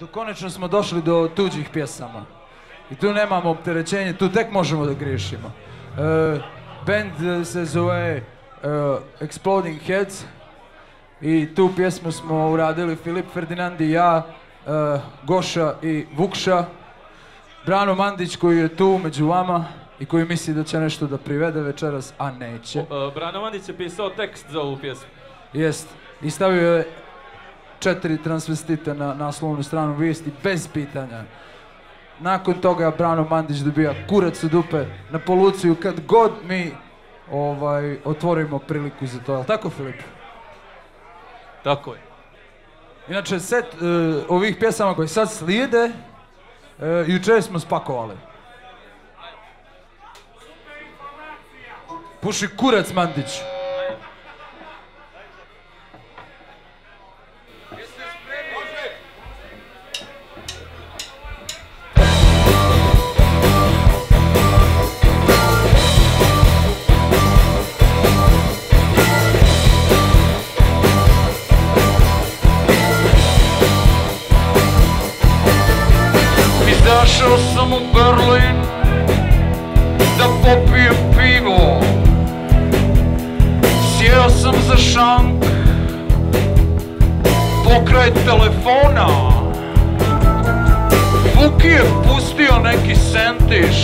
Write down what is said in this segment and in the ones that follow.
do, konačno smo došli do tuđih pjesama. I tu nemamo opterećenje, tu tek možemo da griješimo. E, band se zove e, Exploding Heads i tu pjesmu smo uradili Filip Ferdinand i ja, e, Goša i Vukša. Brano Mandić koji je tu među vama i koji misli da će nešto da privede večeras, a neće. Brano Mandić je pisao tekst za ovu pjesmu. Jest. I stavio je četiri transvestite na naslovnu stranu vijesti bez pitanja. Nakon toga Brano Mandić dobija kurac u dupe na poluciju kad god mi ovaj, otvorimo priliku za to. Jel tako Filip? Tako je. Inače, set e, ovih pjesama koje sad slijede, e, jučer smo spakovali. Puši kurac Mandić. Izašao sam u Berlin Da popijem pivo. Sjeo sam za šank Pokraj telefona. Vuki je pustio neki sentiš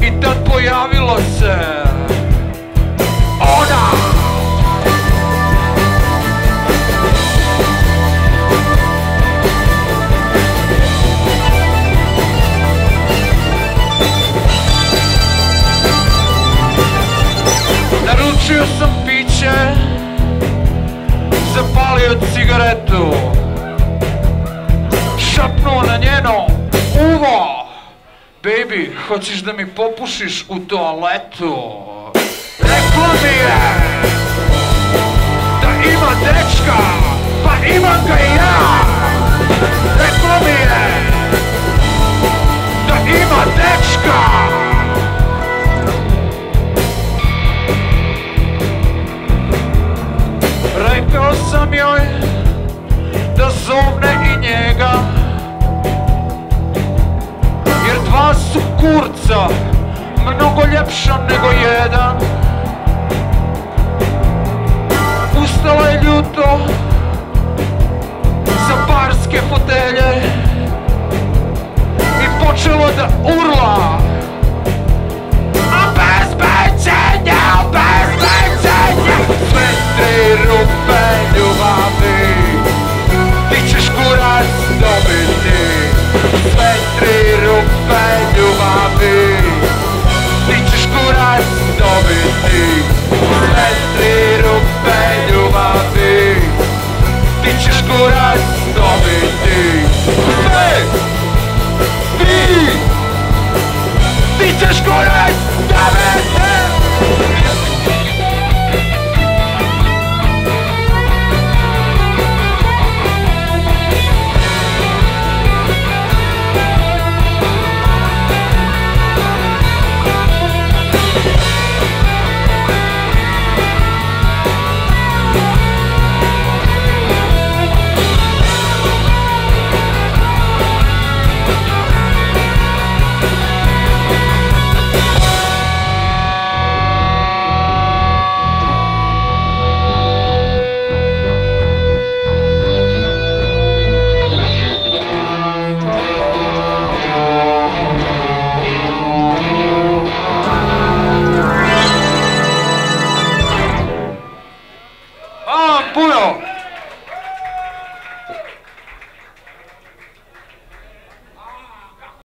I tad pojavila se Naručio sam piće Zapalio cigaretu Šapnuo na njeno uvo Baby, hoćeš da mi popušiš u toaletu? Rekla mi je sam joj da zovne i njega. Jer dva su kurca mnogo ljepša nego jedan. Ustala je ljuto sa barske fotelje I počela da urla. A bez bećenja, bez bećenja Sve tri rupe ćeš kurac